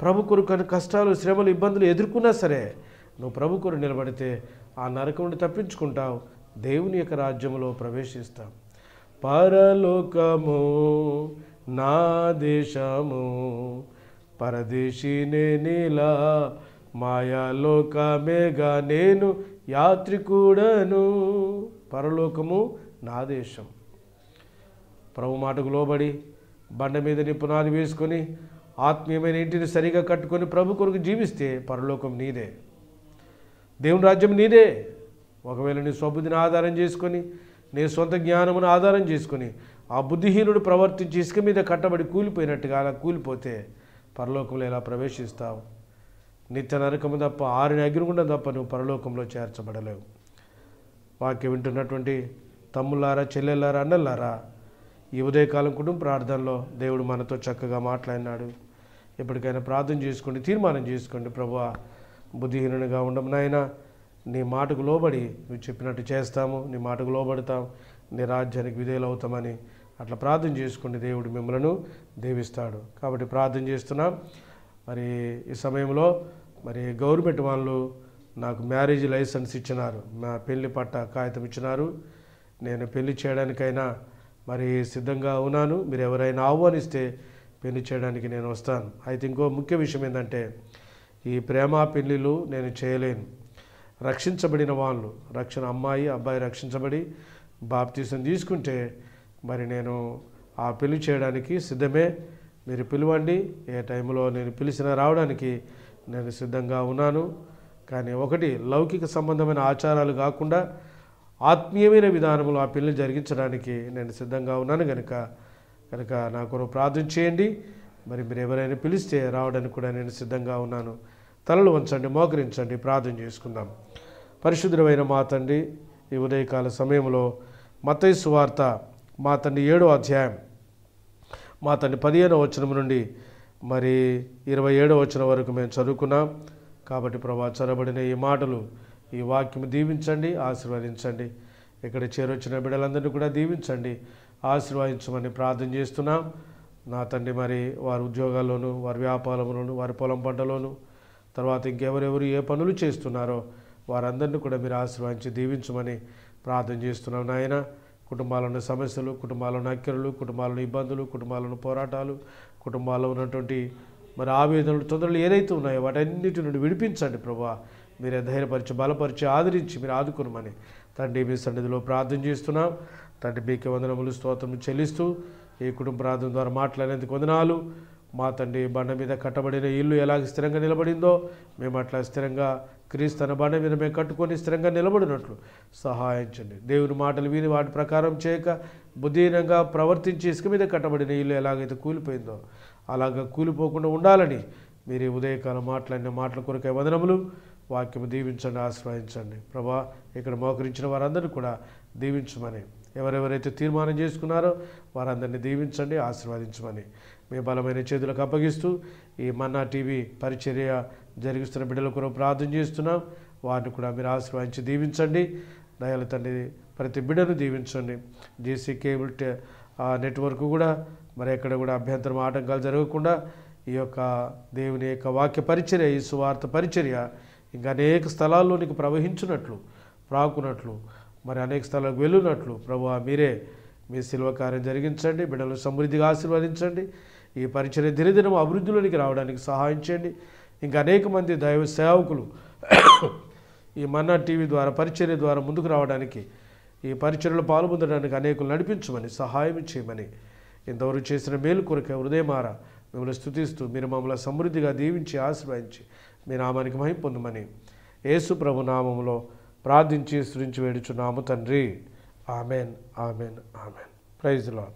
ప్రభు కొరకు కష్టాలు శ్రమలు ఇబ్బందులు ఎదుర్కొన్నా సరే నువ్వు ప్రభు కొరకు నిలబడితే ఆ నరకం నుండి తప్పించుకుంటావు. దేవుని యొక్క రాజ్యంలో ప్రవేశిస్తావు పరలోకము నా దేశము. పరదేశినే నీలా మాయాలోకమేగా నేను యాత్రికుడను. పరలోకము నా దేశం. ప్రభు మాటకు లోబడి బండ మీద నీ పునాది వేసుకొని ఆత్మీయమైన ఇంటిని సరిగా కట్టుకొని ప్రభు కొరకు జీవిస్తే పరలోకం నీదే. దేవుని రాజ్యం నీదే. ఒకవేళ నీ స్వబుద్ధిని ఆధారం చేసుకొని నీ సొంత జ్ఞానమును ఆధారం చేసుకుని ఆ బుద్ధిహీనుడు ప్రవర్తించి ఇసుక మీద కట్టబడి కూలిపోయినట్టుగా అలా కూలిపోతే పరలోకంలో ఎలా ప్రవేశిస్తావు? నిత్య నరకము తప్ప ఆరిన అగ్నిగుండం తప్ప నువ్వు పరలోకంలో చేర్చబడలేవు. వాక్యం వింటున్నటువంటి తమ్ముళ్ళారా చెల్లెళ్ళారా అన్నల్లారా ఈ ఉదయకాలం కుటుంబ ప్రార్థనలో దేవుడు మనతో చక్కగా మాట్లాడినాడు. ఎప్పటికైనా ప్రార్థన చేసుకోండి తీర్మానం చేసుకోండి. ప్రభు బుద్ధిహీనునిగా ఉండము నాయనా. నీ మాటకు లోబడి నువ్వు చెప్పినట్టు చేస్తాము నీ మాటకు లోబడతాం నీ రాజ్యానికి విధేయులు అవుతామని అట్లా ప్రార్థన చేసుకుని దేవుడు మిమ్మలను దేవిస్తాడు. కాబట్టి ప్రార్థన చేస్తున్నాం. మరి ఈ సమయంలో మరి గవర్నమెంట్ వాళ్ళు నాకు మ్యారేజ్ లైసెన్స్ ఇచ్చినారు. మా పెళ్ళి పట్ట కాగితం ఇచ్చినారు. నేను పెళ్ళి చేయడానికైనా మరి సిద్ధంగా ఉన్నాను. మీరు ఎవరైనా ఆహ్వానిస్తే పెళ్ళి చేయడానికి నేను వస్తాను. అయితే ఇంకో ముఖ్య విషయం ఏంటంటే ఈ ప్రేమ పెళ్ళిళ్ళు నేను చేయలేను. రక్షించబడిన వాళ్ళు. రక్షణ అమ్మాయి అబ్బాయి రక్షించబడి బాప్తీసం తీసుకుంటే మరి నేను ఆ పెళ్ళి చేయడానికి సిద్ధమే. మీరు పిలవండి. ఏ టైంలో నేను పిలిచిన రావడానికి నేను సిద్ధంగా ఉన్నాను. కానీ ఒకటి లౌకిక సంబంధమైన ఆచారాలు కాకుండా ఆత్మీయమైన విధానంలో ఆ పెళ్ళి జరిగించడానికి నేను సిద్ధంగా ఉన్నాను కనుక కనుక నా కొరకు ప్రార్థన చేయండి. మరి మీరు ఎవరైనా పిలిస్తే రావడానికి కూడా నేను సిద్ధంగా ఉన్నాను. తలలు వంచండి మోకరించండి ప్రార్థన చేసుకుందాం. పరిశుద్ధమైన మా తండ్రి ఈ ఉదయకాల సమయంలో మతయ్య సువార్త మా తండ్రి ఏడో అధ్యాయం మా తండ్రి పదిహేనో వచనం నుండి మరి ఇరవై ఏడో వచనం వరకు మేము చదువుకున్నాం. కాబట్టి ప్రభా చదవబడిన ఈ మాటలు ఈ వాక్యం దీవించండి ఆశీర్వదించండి. ఇక్కడ చేరొచ్చిన బిడ్డలందరినీ కూడా దీవించండి ఆశీర్వదించమని ప్రార్థన చేస్తున్నాం. నా తండ్రి మరి వారి ఉద్యోగాల్లోనూ వారి వ్యాపారంలోను వారి పొలం పంటలోనూ తర్వాత ఇంకెవరెవరు ఏ పనులు చేస్తున్నారో వారందరినీ కూడా మీరు ఆశీర్వదించి దీవించమని ప్రార్థన చేస్తున్నాం నాయన. కుటుంబాల్లో ఉన్న సమస్యలు కుటుంబాల్లో ఉన్న అక్కరలు కుటుంబాల్లో ఇబ్బందులు కుటుంబాల్లో పోరాటాలు కుటుంబాల్లో ఉన్నటువంటి మరి ఆవేదనలు తొందరలు ఏదైతే ఉన్నాయో వాటన్నిటి నుండి విడిపించండి ప్రభా మీరే ధైర్యపరిచి బలపరిచి ఆదరించి మీరు ఆదుకునమని తండ్రి మీ సన్నిధిలో ప్రార్థన చేస్తున్నాం. తండ్రి మీకే వందనములు స్తోత్రం చెల్లిస్తూ ఈ కుటుంబ ప్రార్థన ద్వారా మాట్లాడేందుకు వందనాలు. మా తండ్రి బండ మీద కట్టబడిన ఇల్లు ఎలాగ స్థిరంగా నిలబడిందో మేము అట్లా స్థిరంగా క్రీస్తు తన బండ మీద మేము కట్టుకొని స్థిరంగా నిలబడినట్లు సహాయించండి దేవుని మాటలు విని వాటి ప్రకారం చేయక బుద్ధిహీనంగా ప్రవర్తించి ఇసుక మీద కట్టబడిన ఇల్లు ఎలాగైతే కూలిపోయిందో అలాగ కూలిపోకుండా ఉండాలని మీరు ఉదయకాలం మాట్లాడిన మాటల కొరకే వదనములు. వాక్యం దీవించండి ఆశ్రయించండి. ప్రభా ఇక్కడ మోకరించిన వారందరినీ కూడా దీవించమని. ఎవరెవరైతే తీర్మానం చేసుకున్నారో వారందరినీ దీవించండి ఆశీర్వదించమని. మీ బలమైన చేతులకు అప్పగిస్తూ ఈ మన్నా టీవీ పరిచర్య జరిగిస్తున్న బిడ్డల కొరకు ప్రార్థన చేస్తున్నాం. వారిని కూడా మీరు ఆశీర్వదించి దీవించండి. దయాల తండ్రి ప్రతి బిడ్డను దీవించండి. జేసీ కేబుల్ నెట్వర్క్ కూడా మరి ఎక్కడ కూడా అభ్యంతరం ఆటంకాలు జరగకుండా ఈ యొక్క దేవుని యొక్క వాక్య పరిచర్య ఈ సువార్త పరిచర్య ఇంకా అనేక స్థలాల్లోనికి ప్రవహించినట్లు ప్రాకున్నట్లు మరి అనేక స్థలాలకు వెళ్ళినట్లు ప్రభు మీరే మీ శిల్వ కార్యం జరిగించండి. బిడ్డలను సమృద్ధిగా ఆశీర్వదించండి. ఈ పరిచర్య దినదినం అభివృద్ధిలోనికి రావడానికి సహాయం చేయండి. ఇంకా అనేక మంది దైవ సేవకులు ఈ మన్నా టీవీ ద్వారా పరిచర్య ద్వారా ముందుకు రావడానికి ఈ పరిచర్యలో పాల్పొందడానికి అనేకులు నడిపించమని సహాయం చేయమని ఇంతవరకు చేసిన మేలు కొరకే హృదయమార మిమ్మల్ని స్థుతిస్తూ మీరు మమ్మల్ని సమృద్ధిగా దీవించి ఆశీర్వదించి మీ నామానికి మహిం పొందమని యేసు ప్రభు నామంలో ప్రార్థించి సృంచి వేడుచున్నాము తండ్రి. Amen amen amen. Praise lord